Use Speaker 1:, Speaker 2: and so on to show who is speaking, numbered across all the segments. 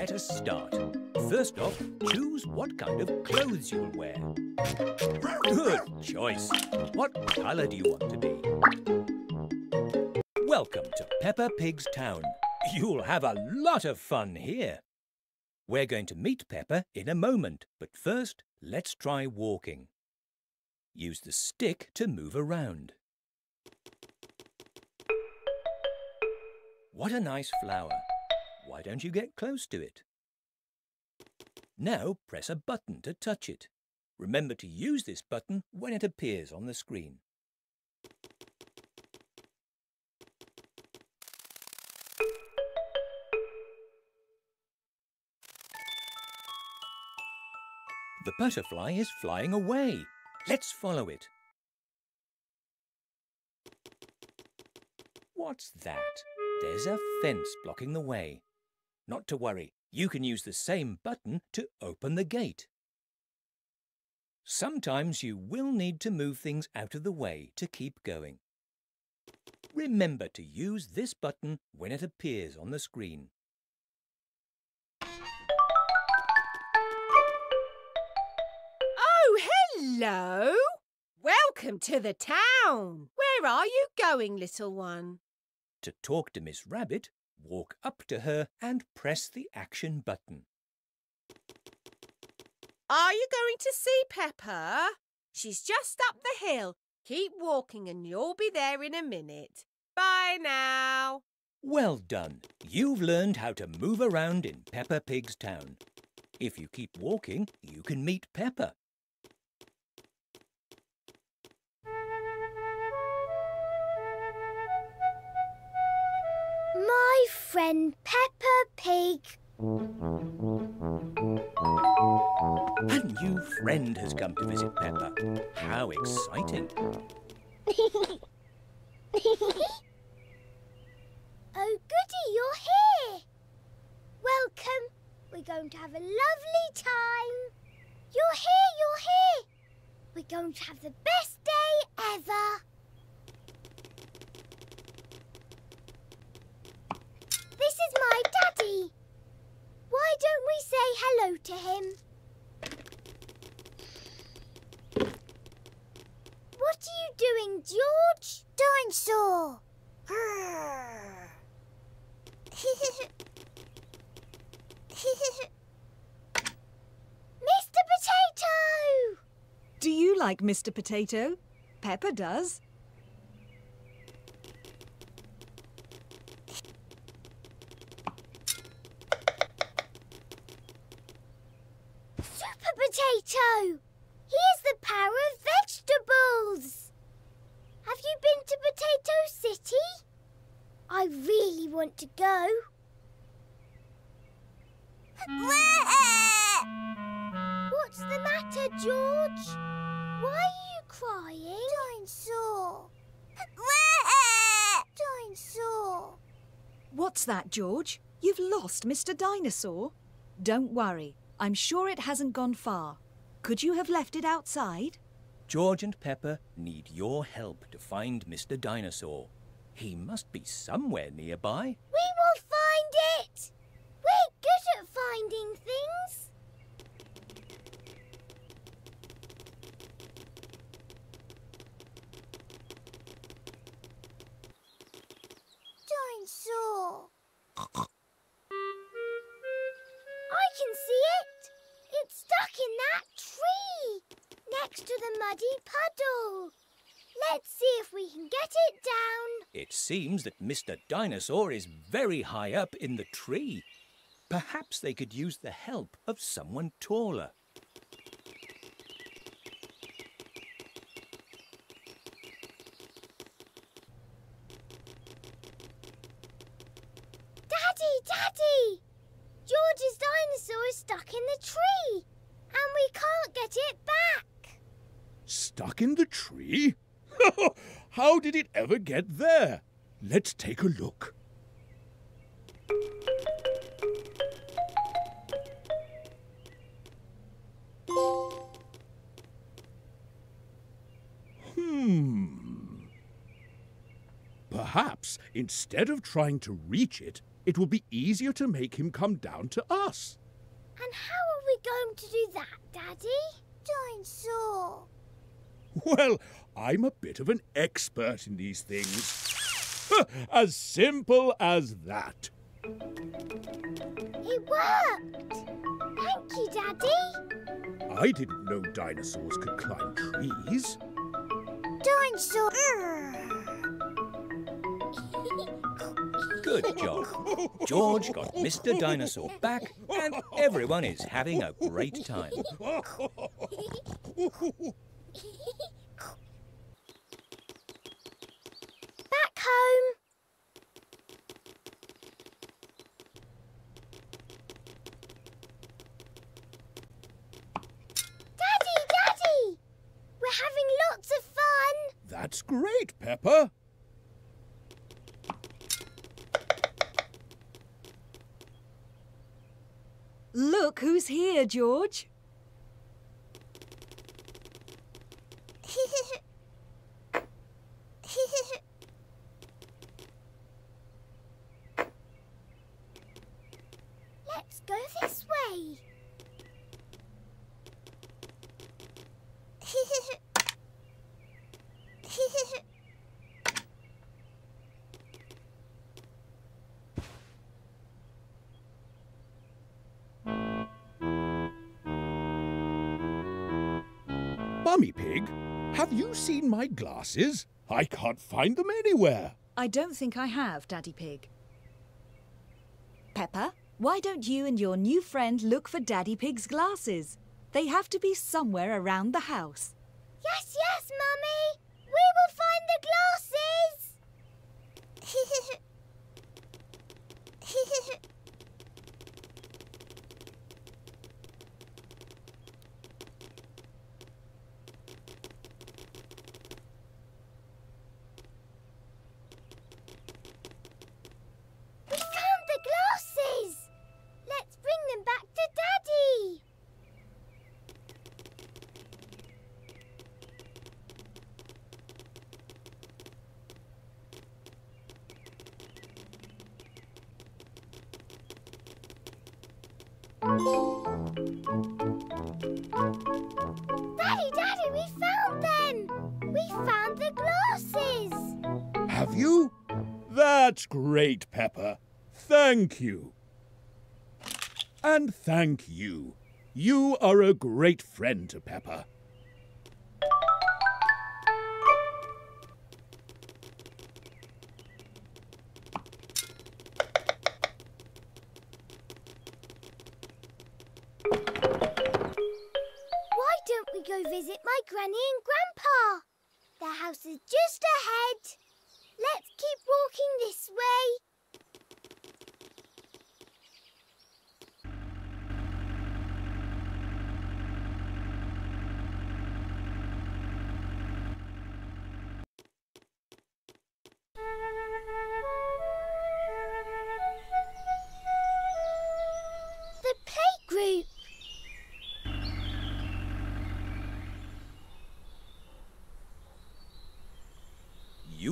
Speaker 1: let us start. First off, choose what kind of clothes you'll wear. Good choice. What colour do you want to be? Welcome to Peppa Pig's town. You'll have a lot of fun here. We're going to meet Peppa in a moment, but first, let's try walking. Use the stick to move around. What a nice flower. Why don't you get close to it? Now press a button to touch it. Remember to use this button when it appears on the screen. The butterfly is flying away. Let's follow it. What's that? There's a fence blocking the way. Not to worry, you can use the same button to open the gate. Sometimes you will need to move things out of the way to keep going. Remember to use this button when it appears on the screen.
Speaker 2: Oh, hello! Welcome to the town. Where are you going, little one?
Speaker 1: To talk to Miss Rabbit, walk up to her and press the action button.
Speaker 2: Are you going to see Peppa? She's just up the hill. Keep walking and you'll be there in a minute. Bye now.
Speaker 1: Well done. You've learned how to move around in Peppa Pig's town. If you keep walking, you can meet Peppa.
Speaker 3: My friend Peppa Pig.
Speaker 1: A new friend has come to visit Peppa. How exciting.
Speaker 3: oh, goody, you're here. Welcome. We're going to have a lovely time. You're here, you're here. We're going to have the best day ever. This is my daddy. Why don't we say hello to him? What are you doing, George? Dinosaur. Mr. Potato!
Speaker 4: Do you like Mr. Potato? Peppa does.
Speaker 3: Potato! Here's the power of vegetables! Have you been to Potato City? I really want to go. What's the matter, George? Why are you crying? Dinosaur. Dinosaur.
Speaker 4: What's that, George? You've lost Mr. Dinosaur? Don't worry. I'm sure it hasn't gone far. Could you have left it outside?
Speaker 1: George and Peppa need your help to find Mr. Dinosaur. He must be somewhere nearby.
Speaker 3: We will find it! We're good at finding things. Dinosaur. Next to the muddy puddle. Let's see if we can get it down.
Speaker 1: It seems that Mr. Dinosaur is very high up in the tree. Perhaps they could use the help of someone taller.
Speaker 3: Daddy, Daddy! George's dinosaur is stuck in the tree and we can't get it back.
Speaker 5: Stuck in the tree? How did it ever get there? Let's take a look. Hmm. Perhaps instead of trying to reach it, It will be easier to make him come down to us.
Speaker 3: And how are we going to do that, Daddy? Dinosaur.
Speaker 5: Well, I'm a bit of an expert in these things. as simple as that.
Speaker 3: It worked! Thank you, Daddy.
Speaker 5: I didn't know dinosaurs could climb trees.
Speaker 3: Dinosaur.
Speaker 1: Good job. George got Mr. Dinosaur back, and everyone is having a great time.
Speaker 3: Back home. Daddy, Daddy! We're having lots of fun.
Speaker 5: That's great, Peppa.
Speaker 4: Look who's here, George.
Speaker 3: Let's go this way.
Speaker 5: Mummy Pig, have you seen my glasses? I can't find them anywhere.
Speaker 4: I don't think I have, Daddy Pig. Peppa, why don't you and your new friend look for Daddy Pig's glasses? They have to be somewhere around the house.
Speaker 3: Yes, yes, Mummy. We will find the glasses. we found the glasses. Let's bring them back to Daddy. Daddy, Daddy, we found them! We found the glasses!
Speaker 5: Have you? That's great, Peppa. Thank you. And thank you. You are a great friend to
Speaker 1: Peppa.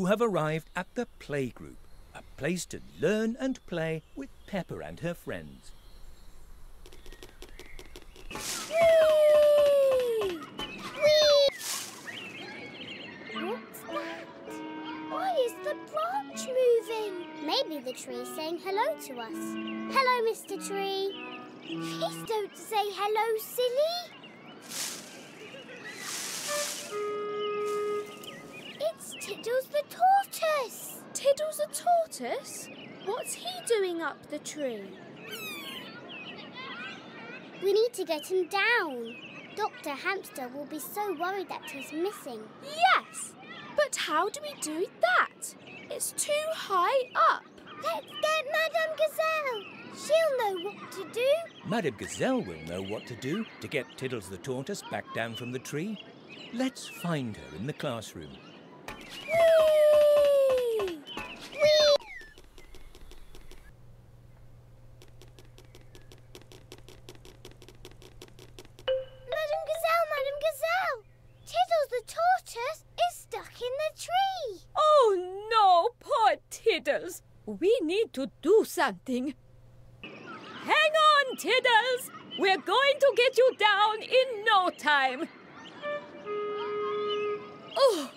Speaker 1: Have arrived at the playgroup, a place to learn and play with Peppa and her friends.
Speaker 3: Whee! Whee! What's that? Why is the branch moving? Maybe the tree's saying hello to us. Hello, Mr. Tree. Please don't say hello, silly. Tortoise?
Speaker 6: What's he doing up the tree?
Speaker 3: We need to get him down. Dr. Hamster will be so worried that he's missing.
Speaker 6: Yes! But how do we do that? It's too high up.
Speaker 3: Let's get Madame Gazelle. She'll know what to do.
Speaker 1: Madame Gazelle will know what to do to get Tiddles the tortoise back down from the tree. Let's find her in the classroom.
Speaker 7: We need to do something. Hang on, Tiddles! We're going to get you down in no time. Oh,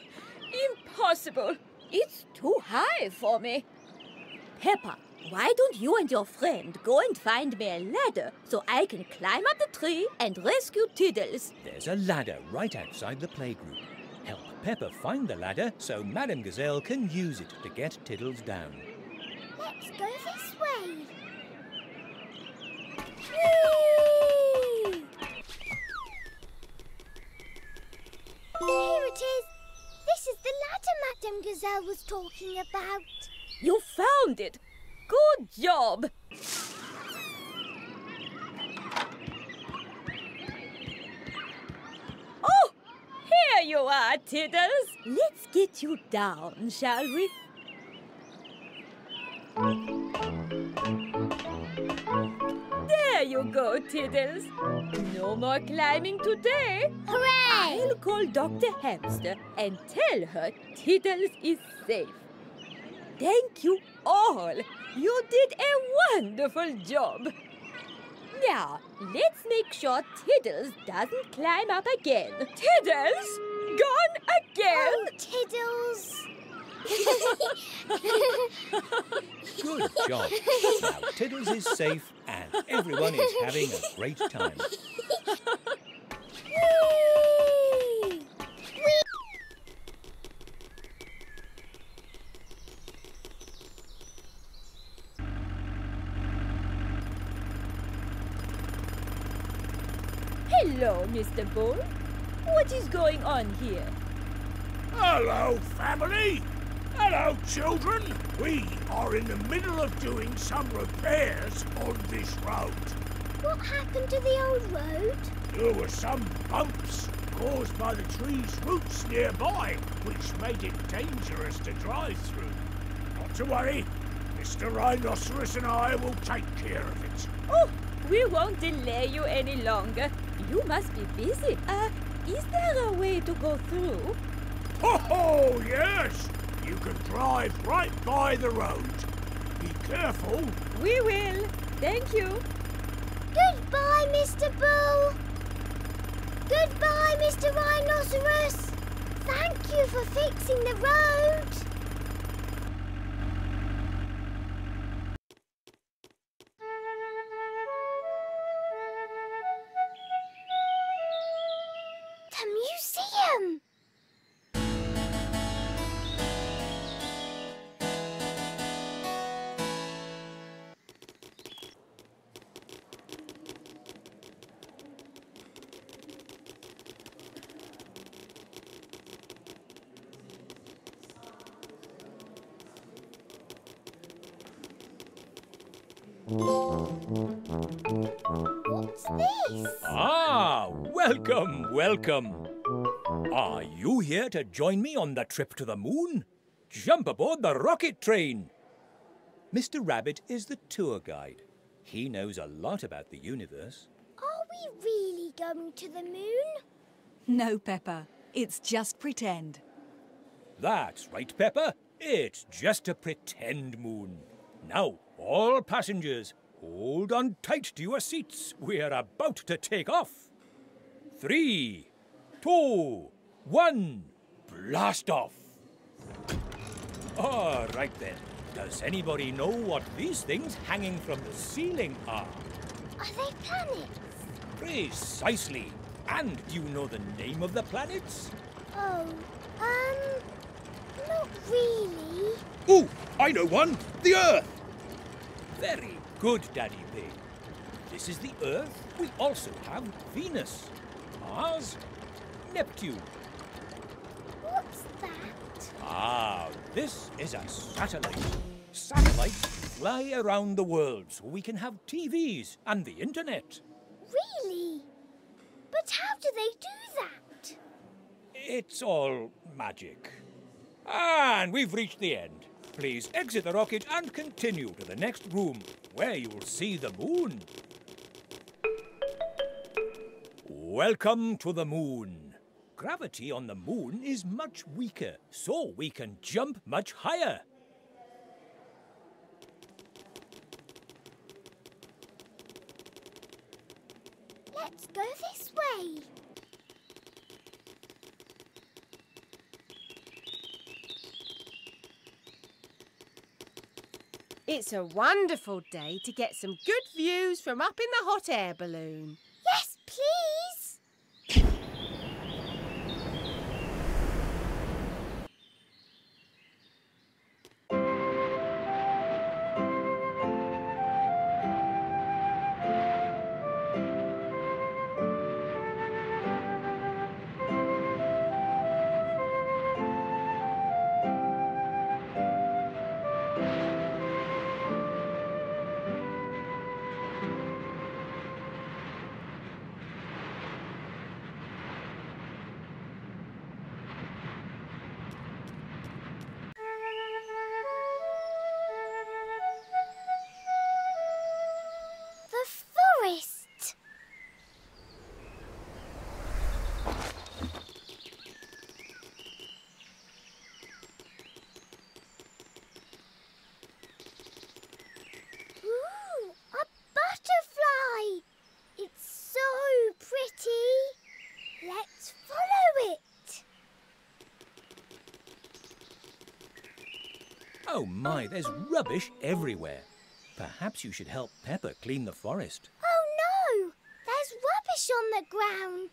Speaker 7: impossible. It's too high for me. Peppa, why don't you and your friend go and find me a ladder so I can climb up the tree and rescue Tiddles?
Speaker 1: There's a ladder right outside the playgroup. Help Peppa find the ladder so Madame Gazelle can use it to get Tiddles down.
Speaker 3: Let's go this way. Here it is. This is the ladder Madame Gazelle was talking about.
Speaker 7: You found it. Good job. Oh, here you are, Tiddles. Let's get you down, shall we? There you go, Tiddles. No more climbing today.
Speaker 3: Hooray!
Speaker 7: I'll call Dr. Hamster and tell her Tiddles is safe. Thank you all. You did a wonderful job. Now, let's make sure Tiddles doesn't climb up again. Tiddles? Gone again?
Speaker 3: Oh, Tiddles.
Speaker 1: Good job. Now Tiddles is safe and everyone is having a great time.
Speaker 3: Whee!
Speaker 7: Hello, Mr. Bull. What is going on here?
Speaker 5: Hello, family! Hello, children! We are in the middle of doing some repairs on this road.
Speaker 3: What happened to the old road?
Speaker 5: There were some bumps caused by the tree's roots nearby, which made it dangerous to drive through. Not to worry, Mr. Rhinoceros and I will take care of it.
Speaker 7: Oh, we won't delay you any longer. You must be busy. Uh, is there a way to go through?
Speaker 5: Oh, yes! You can drive right by the road. Be careful.
Speaker 7: We will. Thank you.
Speaker 3: Goodbye, Mr. Bull. Goodbye, Mr. Rhinoceros. Thank you for fixing the road.
Speaker 1: Welcome, welcome. Are you here to join me on the trip to the moon? Jump aboard the rocket train. Mr. Rabbit is the tour guide. He knows a lot about the universe.
Speaker 3: Are we really going to the moon?
Speaker 4: No, Peppa. It's just pretend.
Speaker 1: That's right, Peppa. It's just a pretend moon. Now, all passengers, hold on tight to your seats. We're about to take off. Three, two, one, blast off. All right then. Does anybody know what these things hanging from the ceiling are?
Speaker 3: Are they planets?
Speaker 1: Precisely. And do you know the name of the planets?
Speaker 3: Oh, um, not really.
Speaker 5: Oh, I know one. The Earth.
Speaker 1: Very good, Daddy Pig. This is the Earth. We also have Venus, Mars, Neptune.
Speaker 3: What's that?
Speaker 1: Ah, this is a satellite. Satellites fly around the world so we can have TVs and the internet.
Speaker 3: Really? But how do they do that?
Speaker 1: It's all magic. And we've reached the end. Please exit the rocket and continue to the next room, where you will see the moon. Welcome to the moon. Gravity on the moon is much weaker, so we can jump much higher.
Speaker 3: Let's go this way.
Speaker 2: It's a wonderful day to get some good views from up in the hot air balloon.
Speaker 1: Oh my, there's rubbish everywhere. Perhaps you should help Peppa clean the forest.
Speaker 3: Oh no! There's rubbish on the ground.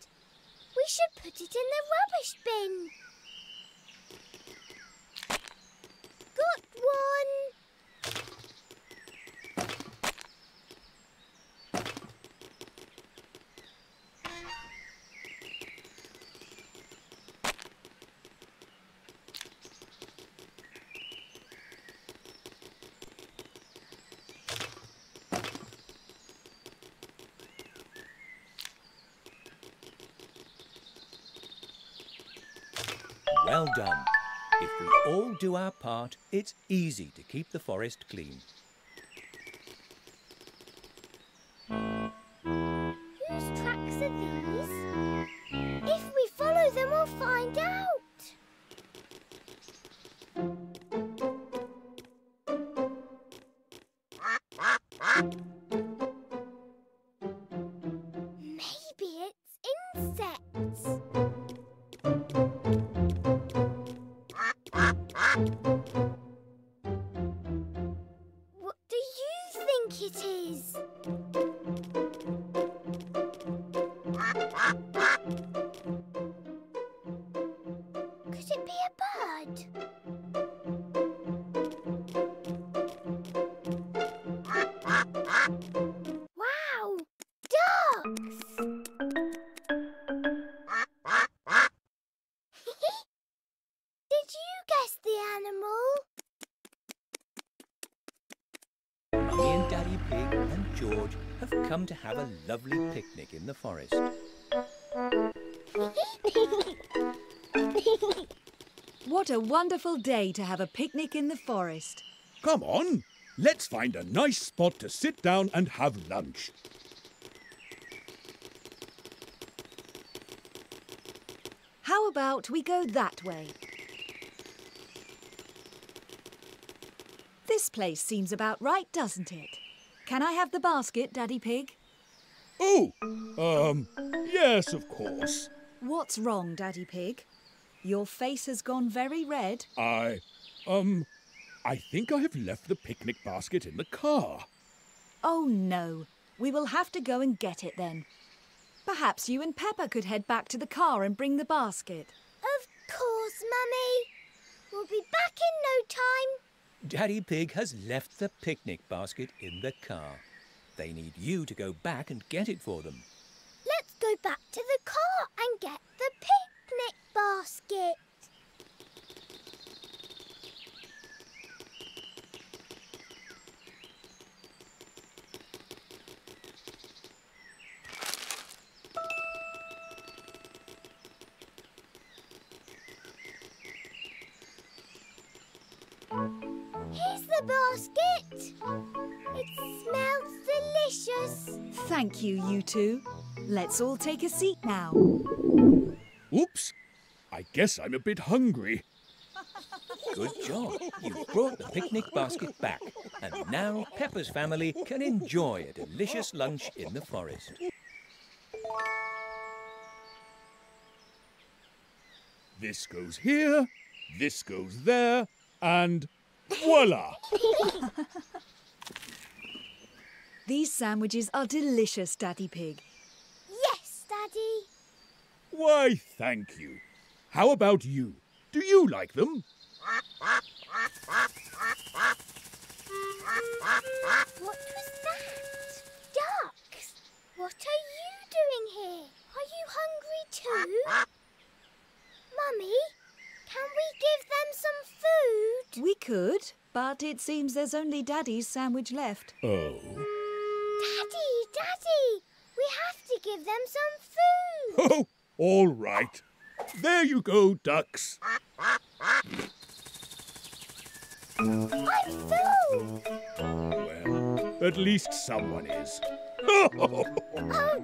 Speaker 3: We should put it in the rubbish bin. Got one.
Speaker 1: Well done. If we all do our part, it's easy to keep the forest clean. Have a lovely picnic in the forest.
Speaker 4: What a wonderful day to have a picnic in the forest.
Speaker 5: Come on, let's find a nice spot to sit down and have lunch.
Speaker 4: How about we go that way? This place seems about right, doesn't it? Can I have the basket, Daddy Pig?
Speaker 5: Oh, um, yes, of course.
Speaker 4: What's wrong, Daddy Pig? Your face has gone very red.
Speaker 5: I, um, I think I have left the picnic basket in the car.
Speaker 4: Oh no, we will have to go and get it then. Perhaps you and Peppa could head back to the car and bring the basket.
Speaker 3: Of course, Mummy. We'll be back in no time.
Speaker 1: Daddy Pig has left the picnic basket in the car. They need you to go back and get it for them.
Speaker 3: Let's go back to the car and get the picnic basket. Here's the basket. It smells
Speaker 4: Thank you, you two. Let's all take a seat now.
Speaker 5: Oops! I guess I'm a bit hungry.
Speaker 1: Good job. You've brought the picnic basket back. And now Peppa's family can enjoy a delicious lunch in the forest.
Speaker 5: This goes here, this goes there, and voila!
Speaker 4: These sandwiches are delicious, Daddy Pig.
Speaker 3: Yes, Daddy.
Speaker 5: Why, thank you. How about you? Do you like them?
Speaker 3: What was that? Ducks. What are you doing here? Are you hungry too? Mummy, can we give them some food?
Speaker 4: We could, but it seems there's only Daddy's sandwich left.
Speaker 5: Oh.
Speaker 3: Daddy, Daddy, we have to give them some food.
Speaker 5: Oh, all right. There you go, ducks.
Speaker 3: I'm full.
Speaker 5: Well, at least someone is.
Speaker 3: Oh,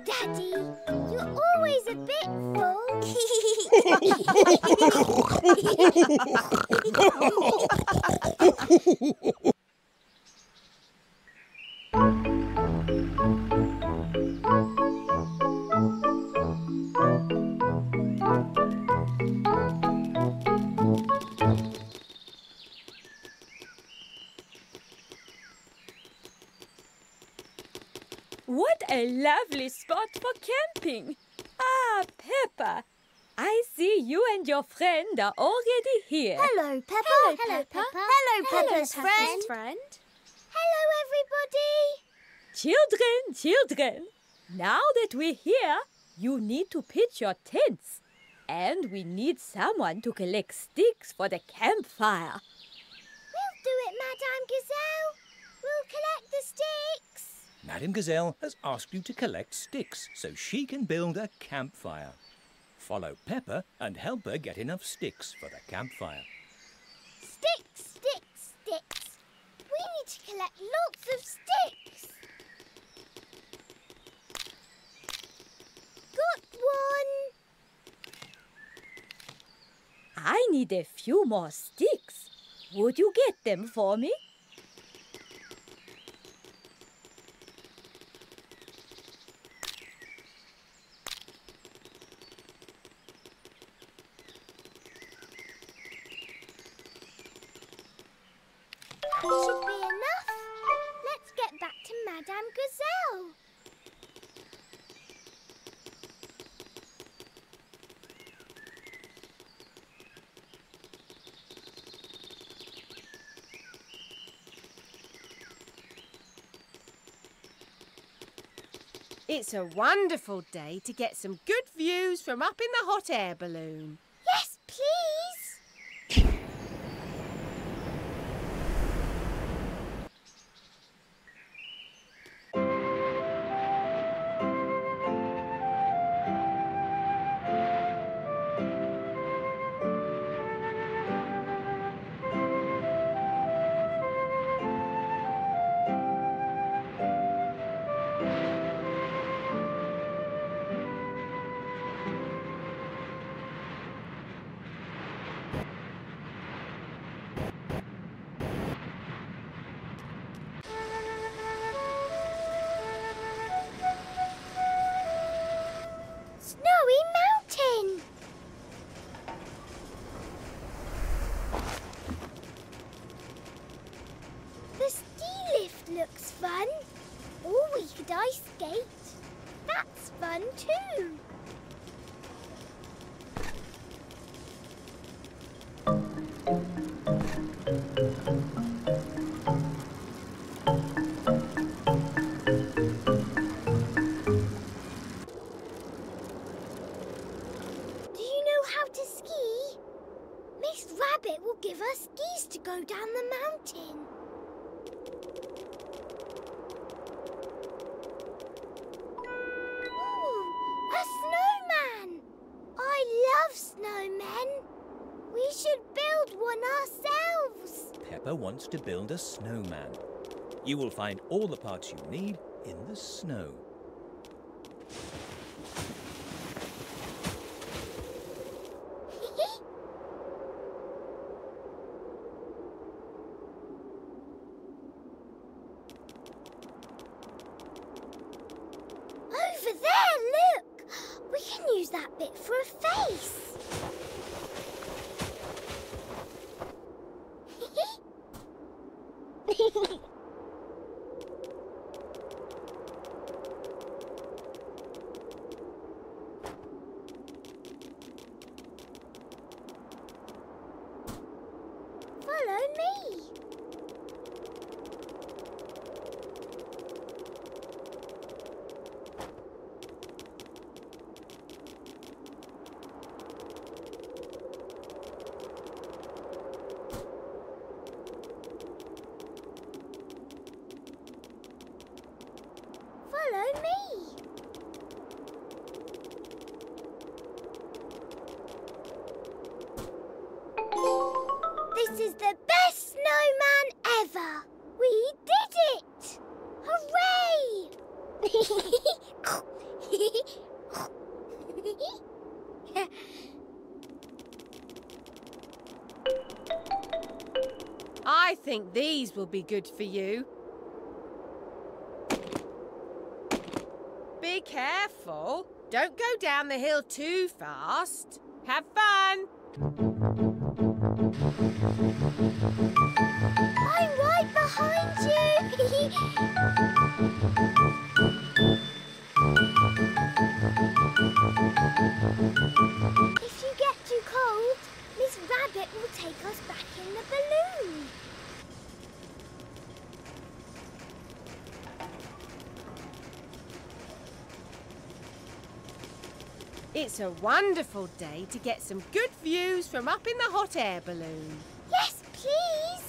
Speaker 3: Daddy, you're always a bit full.
Speaker 7: for camping. Ah, Peppa, I see you and your friend are already here.
Speaker 3: Hello, Peppa.
Speaker 6: Hello,
Speaker 3: Hello,
Speaker 6: Peppa.
Speaker 3: Peppa. Hello,
Speaker 6: Hello,
Speaker 3: Peppa's
Speaker 6: Peppa's
Speaker 3: friend.
Speaker 6: friend.
Speaker 3: Hello, everybody.
Speaker 7: Children, children, now that we're here, you need to pitch your tents. And we need someone to collect sticks for the campfire.
Speaker 3: We'll do it, Madame Gazelle. We'll collect the sticks.
Speaker 1: Madame Gazelle has asked you to collect sticks so she can build a campfire. Follow Peppa and help her get enough sticks for the campfire.
Speaker 3: Sticks, sticks, sticks. We need to collect lots of sticks. Got one.
Speaker 7: I need a few more sticks. Would you get them for me?
Speaker 3: Should be enough. Let's get back to Madame Gazelle.
Speaker 2: It's a wonderful day to get some good views from up in the hot air balloon.
Speaker 3: Fun. Or we could ice skate. That's fun too. Do
Speaker 1: to build a snowman. You will find all the parts you need in the snow.
Speaker 3: Over there, look! We can use that bit for a face. Follow me.
Speaker 2: Think these will be good for you. Be careful. Don't go down the hill too fast. Have fun.
Speaker 3: I'm right behind you! if you get too cold, Miss Rabbit will take us back in the balloon.
Speaker 2: It's a wonderful day to get some good views from up in the hot air balloon.
Speaker 3: Yes, please.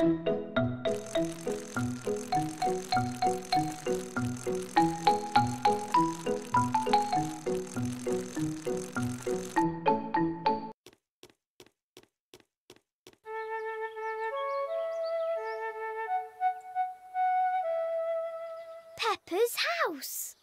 Speaker 3: Peppa's house.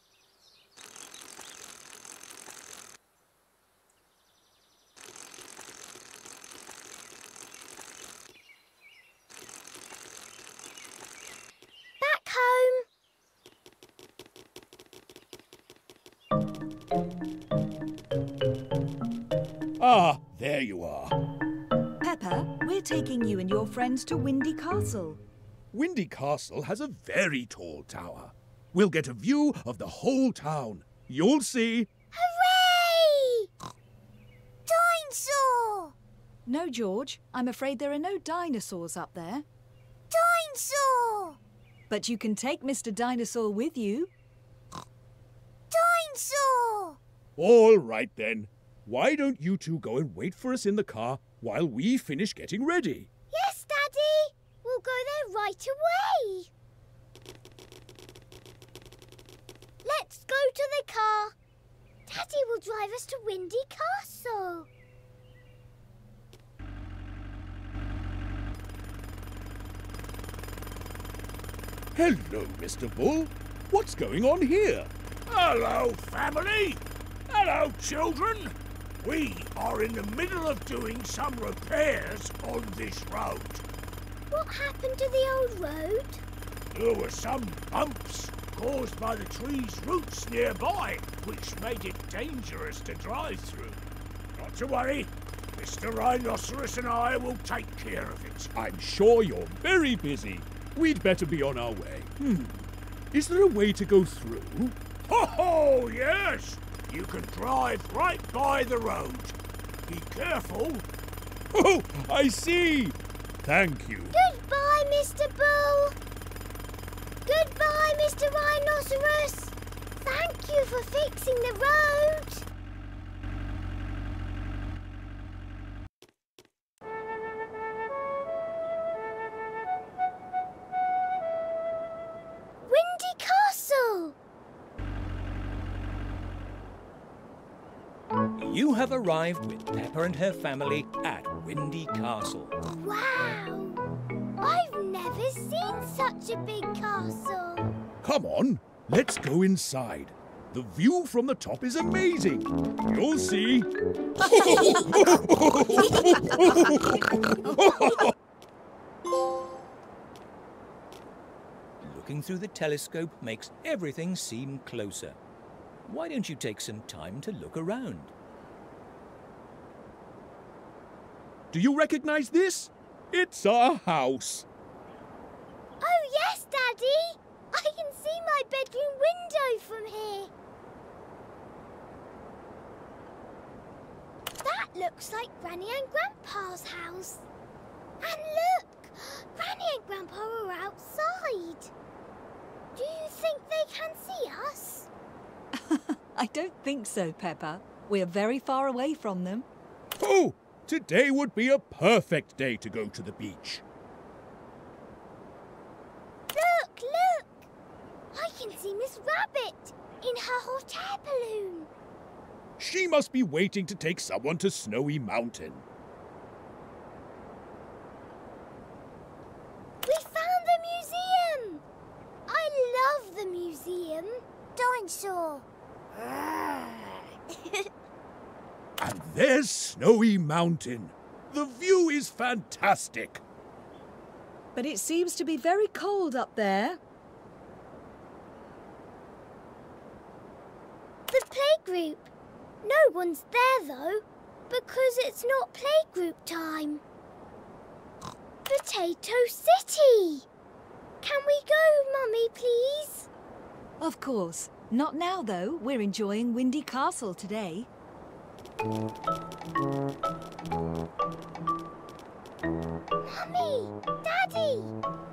Speaker 5: There you are.
Speaker 4: Peppa, we're taking you and your friends to Windy Castle.
Speaker 5: Windy Castle has a very tall tower. We'll get a view of the whole town. You'll see.
Speaker 3: Hooray! Dinosaur!
Speaker 4: No, George, I'm afraid there are no dinosaurs up there.
Speaker 3: Dinosaur!
Speaker 4: But you can take Mr. Dinosaur with you.
Speaker 3: Dinosaur!
Speaker 5: All right then. Why don't you two go and wait for us in the car while we finish getting ready?
Speaker 3: Yes, Daddy! We'll go there right away! Let's go to the car. Daddy will drive us to Windy Castle.
Speaker 5: Hello, Mr. Bull. What's going on here?
Speaker 8: Hello, family. Hello, children. We are in the middle of doing some repairs on this road.
Speaker 3: What happened to the old road?
Speaker 8: There were some bumps caused by the tree's roots nearby, which made it dangerous to drive through. Not to worry. Mr. Rhinoceros and I will take care of it.
Speaker 5: I'm sure you're very busy. We'd better be on our way. Hmm. Is there a way to go through?
Speaker 8: Ho ho, yes! You can drive right by the road. Be careful.
Speaker 5: Oh, I see. Thank you.
Speaker 3: Goodbye, Mr. Bull. Goodbye, Mr. Rhinoceros. Thank you for fixing the road.
Speaker 1: Have arrived with Peppa and her family at Windy Castle.
Speaker 3: Wow. I've never seen such a big castle.
Speaker 5: Come on, let's go inside. The view from the top is amazing. You'll see.
Speaker 1: Looking through the telescope makes everything seem closer. Why don't you take some time to look around?
Speaker 5: Do you recognize this? It's our house.
Speaker 3: Oh, yes, Daddy. I can see my bedroom window from here. That looks like Granny and Grandpa's house. And look, Granny and Grandpa are outside. Do you think they can see us?
Speaker 4: I don't think so, Peppa. We're very far away from them.
Speaker 5: Oh, today would be a perfect day to go to the beach.
Speaker 3: Look, look! I can see Miss Rabbit in her hot air balloon.
Speaker 5: She must be waiting to take someone to Snowy Mountain.
Speaker 3: We found the museum! I love the museum. Dinosaur.
Speaker 5: And there's Snowy Mountain. The view is fantastic.
Speaker 4: But it seems to be very cold up there.
Speaker 3: The playgroup. No one's there though, because it's not playgroup time. Potato City. Can we go, Mummy, please?
Speaker 4: Of course. Not now, though. We're enjoying Windy Castle today.
Speaker 3: Mummy, Daddy,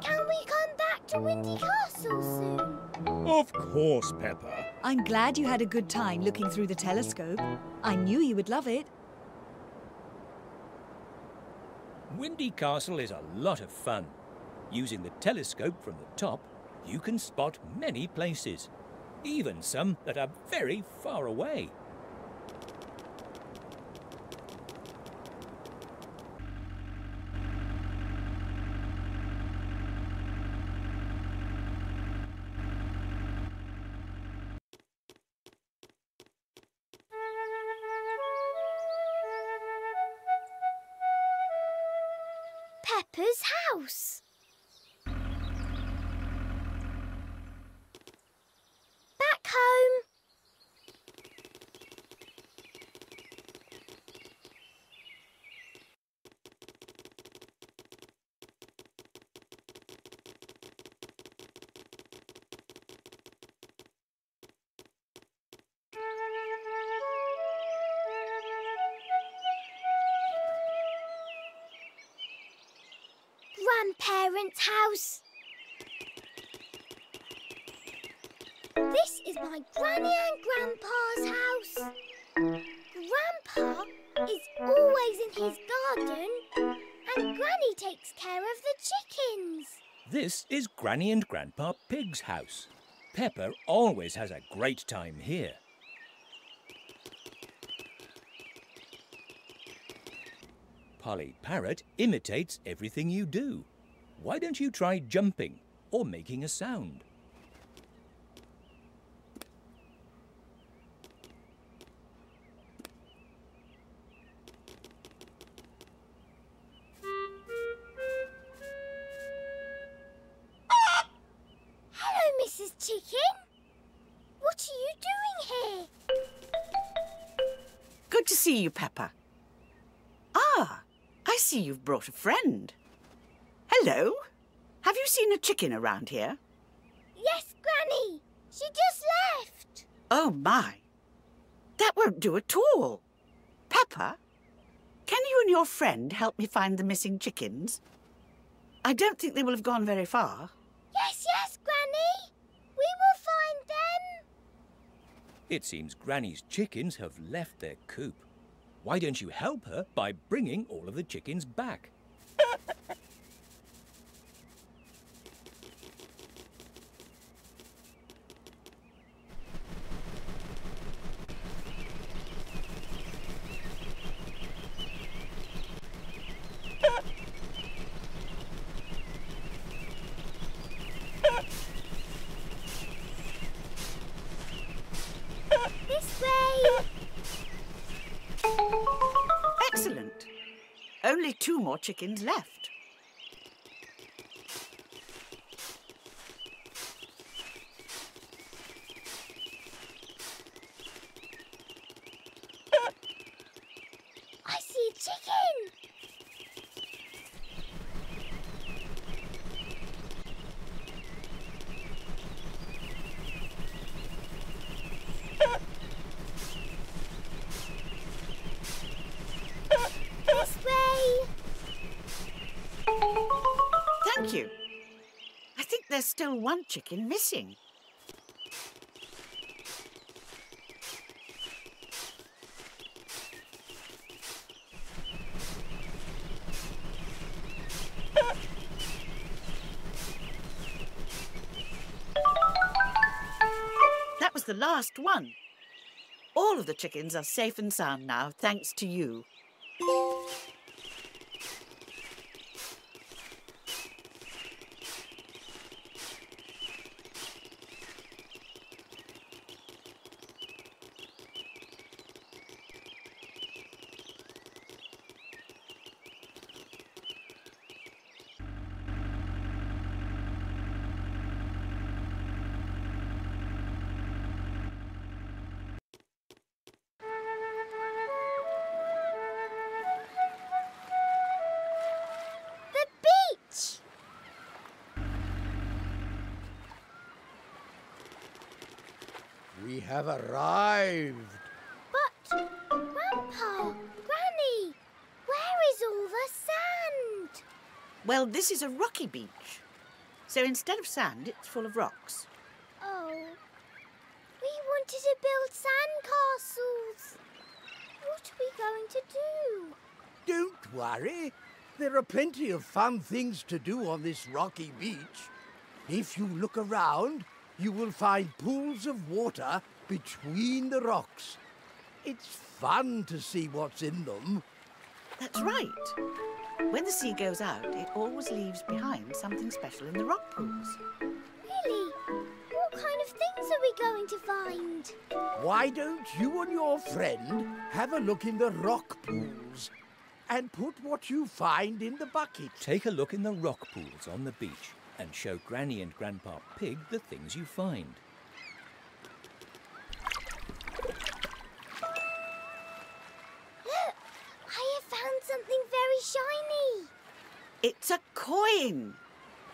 Speaker 3: can we come back to Windy Castle soon?
Speaker 5: Of course, Peppa.
Speaker 4: I'm glad you had a good time looking through the telescope. I knew you would love it.
Speaker 1: Windy Castle is a lot of fun. Using the telescope from the top, you can spot many places, even some that are very far away.
Speaker 3: Grandparents' house. This is my Granny and Grandpa's house. Grandpa is always in his garden and Granny takes care of the chickens.
Speaker 1: This is Granny and Grandpa Pig's house. Peppa always has a great time here. Polly Parrot imitates everything you do. Why don't you try jumping or making a sound?
Speaker 3: Hello, Mrs. Chicken. What are you doing here?
Speaker 9: Good to see you, Peppa. Ah, I see you've brought a friend. Hello. Have you seen a chicken around here?
Speaker 3: Yes, Granny. She just left.
Speaker 9: Oh, my. That won't do at all. Peppa, can you and your friend help me find the missing chickens? I don't think they will have gone very far.
Speaker 3: Yes, yes, Granny. We will find them.
Speaker 1: It seems Granny's chickens have left their coop. Why don't you help her by bringing all of the chickens back?
Speaker 3: This way.
Speaker 9: Excellent. Only two more chickens left.
Speaker 3: I see a chicken. This way.
Speaker 9: Thank you. I think there's still one chicken missing. That was the last one. All of the chickens are safe and sound now, thanks to you.
Speaker 10: Have arrived.
Speaker 3: But, Grandpa, Granny, where is all the sand?
Speaker 9: Well, this is a rocky beach. So instead of sand, it's full of rocks.
Speaker 3: Oh, we wanted to build sand castles. What are we going to do?
Speaker 10: Don't worry. There are plenty of fun things to do on this rocky beach. If you look around, you will find pools of water between the rocks. It's fun to see what's in them.
Speaker 9: That's right. When the sea goes out, it always leaves behind something special in the rock pools.
Speaker 3: Really? What kind of things are we going to find?
Speaker 10: Why don't you and your friend have a look in the rock pools and put what you find in the bucket?
Speaker 1: Take a look in the rock pools on the beach and show Granny and Grandpa Pig the things you find.
Speaker 9: It's a coin.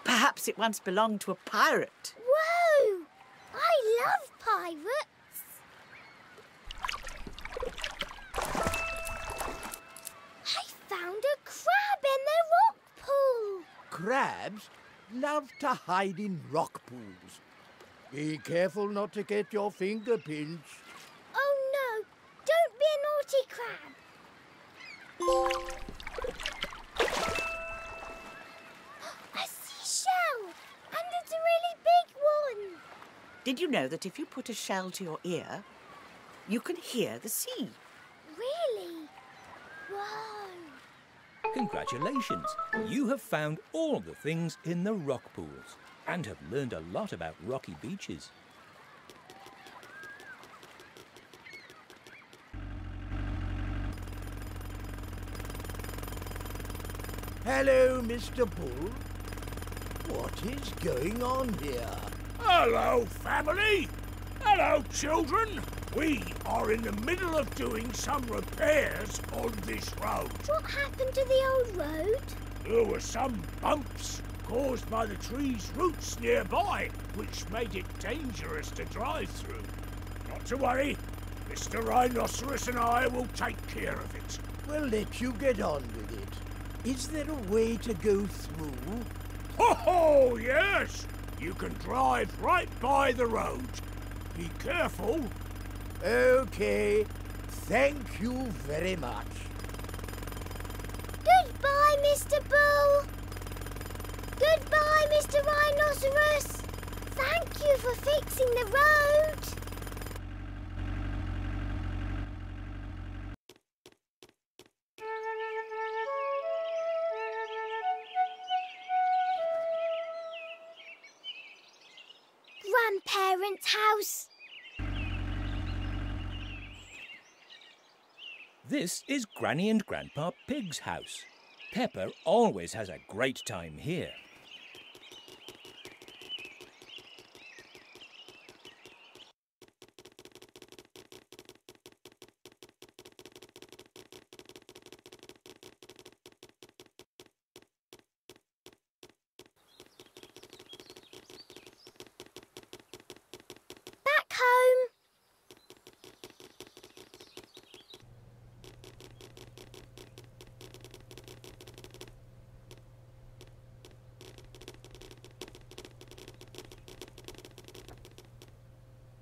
Speaker 9: Perhaps it once belonged to a pirate.
Speaker 3: Whoa! I love pirates. I found a crab in the rock pool.
Speaker 10: Crabs love to hide in rock pools. Be careful not to get your finger pinched.
Speaker 3: Oh no! Don't be a naughty crab. A seashell, and it's a really big one.
Speaker 9: Did you know that if you put a shell to your ear, you can hear the sea?
Speaker 3: Really? Whoa!
Speaker 1: Congratulations! You have found all the things in the rock pools and have learned a lot about rocky beaches.
Speaker 10: Hello, Mr. Bull. What is going on here?
Speaker 8: Hello, family. Hello, children. We are in the middle of doing some repairs on this road.
Speaker 3: What happened to the old road?
Speaker 8: There were some bumps caused by the tree's roots nearby, which made it dangerous to drive through. Not to worry, Mr. Rhinoceros and I will take care of it.
Speaker 10: We'll let you get on with it. Is there a way to go through?
Speaker 8: Oh, yes! You can drive right by the road. Be careful.
Speaker 10: Okay. Thank you very much.
Speaker 3: Goodbye, Mr. Bull. Goodbye, Mr. Rhinoceros. Thank you for fixing the road.
Speaker 1: This is Granny and Grandpa Pig's house. Peppa always has a great time here.
Speaker 3: Back home.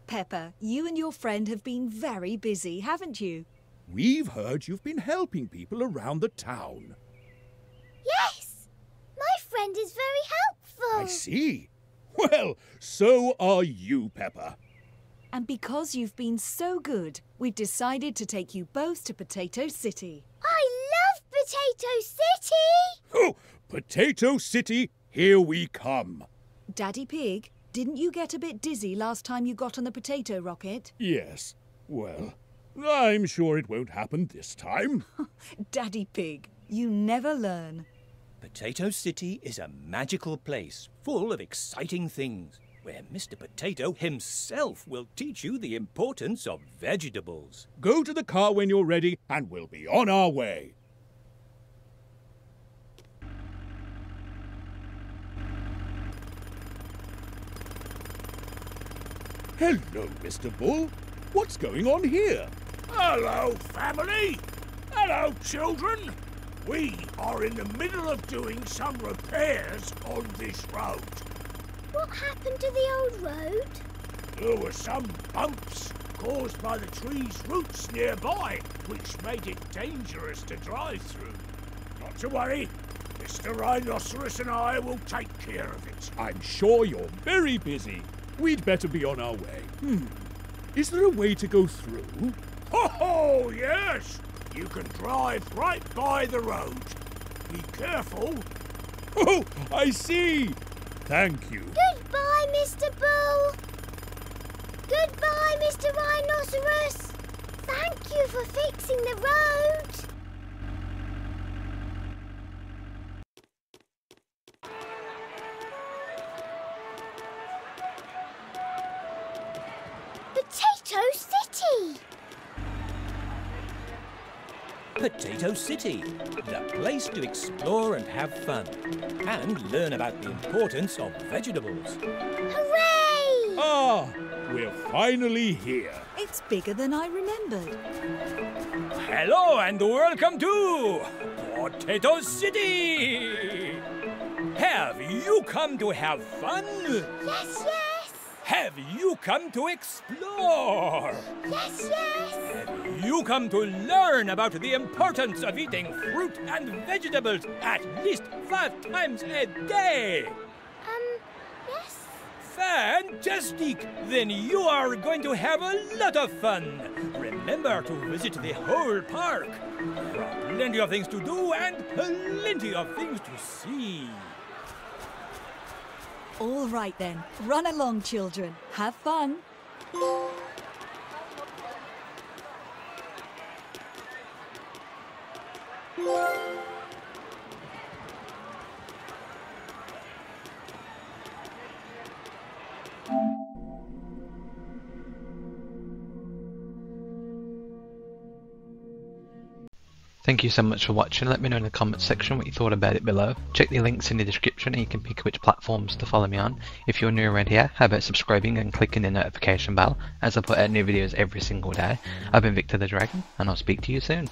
Speaker 4: Peppa, you and your friend have been very busy, haven't you?
Speaker 5: We've heard you've been helping people around the town.
Speaker 3: Yes. My friend is very helpful.
Speaker 5: I see. Well, so are you, Peppa.
Speaker 4: And because you've been so good, we've decided to take you both to Potato City.
Speaker 3: I love Potato City.
Speaker 5: Oh, Potato City, here we come.
Speaker 4: Daddy Pig, didn't you get a bit dizzy last time you got on the potato rocket?
Speaker 5: Yes, well, I'm sure it won't happen this time.
Speaker 4: Daddy Pig, you never learn.
Speaker 1: Potato City is a magical place full of exciting things where Mr. Potato himself will teach you the importance of vegetables.
Speaker 5: Go to the car when you're ready, and we'll be on our way. Hello, Mr. Bull. What's going on here?
Speaker 8: Hello, family. Hello, children. We are in the middle of doing some repairs on this road.
Speaker 3: What happened to the old road?
Speaker 8: There were some bumps caused by the tree's roots nearby, which made it dangerous to drive through. Not to worry. Mr. Rhinoceros and I will take care of it.
Speaker 5: I'm sure you're very busy. We'd better be on our way. Hmm. Is there a way to go through?
Speaker 8: Oh, yes! You can drive right by the road. Be careful.
Speaker 5: Oh, I see. Thank you.
Speaker 3: Goodbye, Mr. Bull. Goodbye, Mr. Rhinoceros. Thank you for fixing the road. City,
Speaker 1: the place to explore and have fun, and learn about the importance of vegetables.
Speaker 3: Hooray!
Speaker 5: Ah, we're finally here.
Speaker 4: It's bigger than I remembered.
Speaker 1: Hello and welcome to Potato City! Have you come to have fun?
Speaker 3: Yes, yes.
Speaker 1: Have you come to explore?
Speaker 3: Yes, yes.
Speaker 1: Have you come to learn about the importance of eating fruit and vegetables at least five times a day?
Speaker 3: Um, yes.
Speaker 1: Fantastic! Then you are going to have a lot of fun. Remember to visit the whole park. There are plenty of things to do and plenty of things to see.
Speaker 4: All right then, run along children, have fun.
Speaker 11: Thank you so much for watching. Let me know in the comments section what you thought about it below. Check the links in the description and you can pick which platforms to follow me on. If you're new around here, how about subscribing and clicking the notification bell as I put out new videos every single day. I've been Victa the Dragon and I'll speak to you soon.